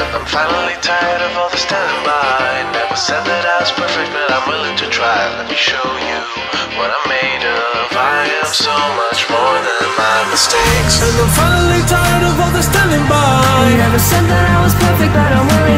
I'm finally tired of all the standing by. Never said that I was perfect, but I'm willing to try. Let me show you what I'm made of. I am so much more than my mistakes. And I'm finally tired of all the standing by. Never said that I was perfect, but I'm willing